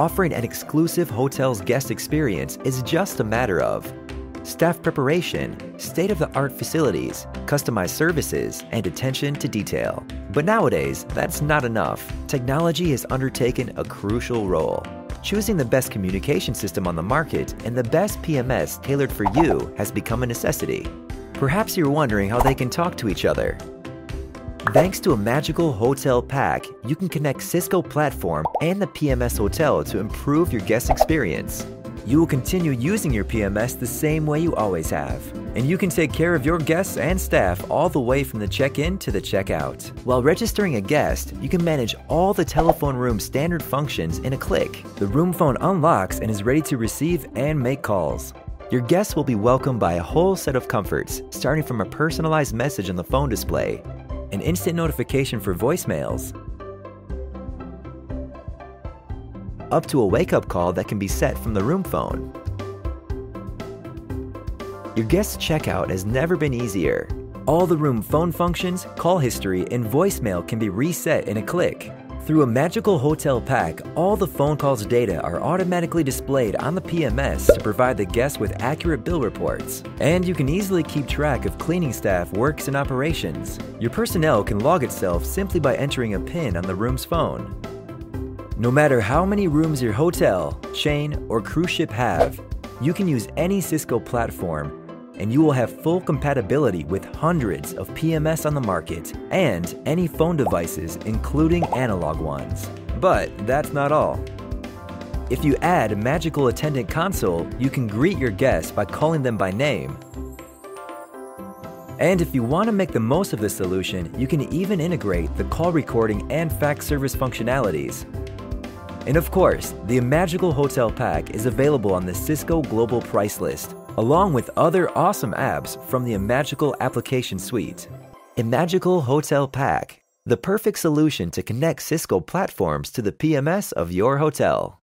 offering an exclusive hotel's guest experience is just a matter of staff preparation, state of the art facilities, customized services, and attention to detail. But nowadays, that's not enough. Technology has undertaken a crucial role. Choosing the best communication system on the market and the best PMS tailored for you has become a necessity. Perhaps you're wondering how they can talk to each other. Thanks to Imagicle hotel pack, you can connect Cisco platform and the PMS hotel to improve your guest experience. You will continue using your PMS the same way you always have. And you can take care of your guests and staff all the way from the check-in to the check-out. While registering a guest, you can manage all the telephone room standard functions in a click. The room phone unlocks and is ready to receive and make calls. Your guests will be welcomed by a whole set of comforts, starting from a personalized message on the phone display, an instant notification for voicemails, up to a wake-up call that can be set from the room phone. Your guest checkout has never been easier. All the room phone functions, call history, and voicemail can be reset in a click. Through Imagicle hotel pack, all the phone calls data are automatically displayed on the PMS to provide the guest with accurate bill reports. And you can easily keep track of cleaning staff works and operations. Your personnel can log itself simply by entering a PIN on the room's phone. No matter how many rooms your hotel, chain, or cruise ship have, you can use any Cisco platform and you will have full compatibility with hundreds of PMS on the market and any phone devices, including analog ones. But that's not all. If you add Imagicle Attendant Console, you can greet your guests by calling them by name. And if you want to make the most of this solution, you can even integrate the call recording and fax service functionalities. And of course, the Imagicle Hotel Pack is available on the Cisco Global Price List, along with other awesome apps from the Imagicle application suite. Imagicle Hotel Pack, the perfect solution to connect Cisco platforms to the PMS of your hotel.